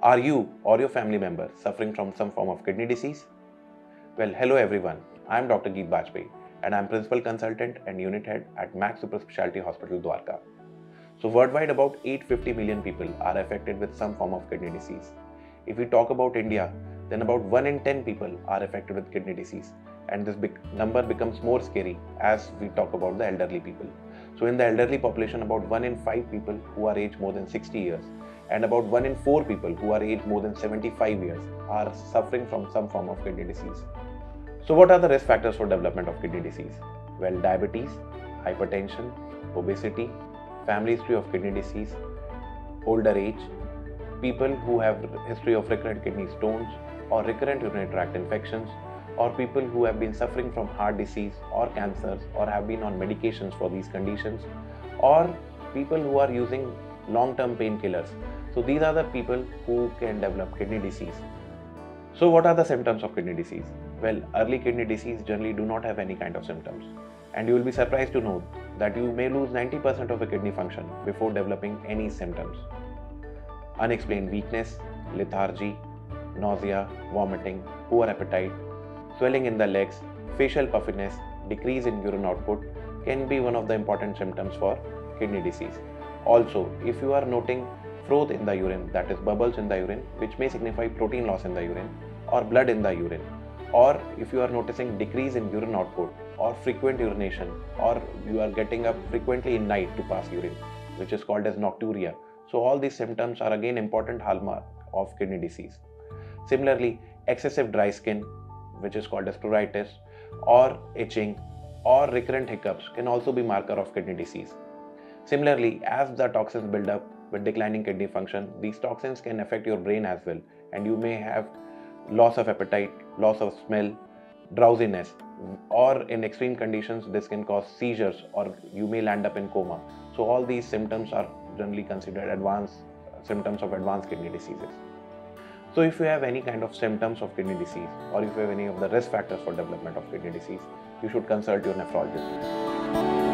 Are you or your family member suffering from some form of kidney disease? Well, hello everyone. I am Dr. Geet Bajpai and I am Principal Consultant and Unit Head at Max Super Specialty Hospital, Dwarka. So, worldwide, about 850 million people are affected with some form of kidney disease. If we talk about India, then about 1 in 10 people are affected with kidney disease, and this big number becomes more scary as we talk about the elderly people. So, in the elderly population, about 1 in 5 people who are aged more than 60 years and about 1 in 4 people who are aged more than 75 years are suffering from some form of kidney disease. So, what are the risk factors for development of kidney disease? Well, diabetes, hypertension, obesity, family history of kidney disease, older age, people who have history of recurrent kidney stones or recurrent urinary tract infections, or people who have been suffering from heart disease or cancers or have been on medications for these conditions, or people who are using long term painkillers. So, these are the people who can develop kidney disease. So, what are the symptoms of kidney disease? Well, early kidney disease generally do not have any kind of symptoms, and you will be surprised to know that you may lose 90% of a kidney function before developing any symptoms. Unexplained weakness, lethargy, nausea, vomiting, poor appetite, swelling in the legs, facial puffiness, decrease in urine output can be one of the important symptoms for kidney disease. Also, if you are noting froth in the urine, that is bubbles in the urine, which may signify protein loss in the urine, or blood in the urine, or if you are noticing decrease in urine output, or frequent urination, or you are getting up frequently in night to pass urine, which is called as nocturia. So, all these symptoms are again important hallmark of kidney disease. Similarly, excessive dry skin, which is called as pruritus, or itching, or recurrent hiccups can also be marker of kidney disease. Similarly, as the toxins build up with declining kidney function, these toxins can affect your brain as well, and you may have loss of appetite, loss of smell, drowsiness, or in extreme conditions, this can cause seizures, or you may land up in coma. So, all these symptoms are generally considered advanced uh, symptoms of advanced kidney diseases. So, if you have any kind of symptoms of kidney disease, or if you have any of the risk factors for development of kidney disease, you should consult your nephrologist.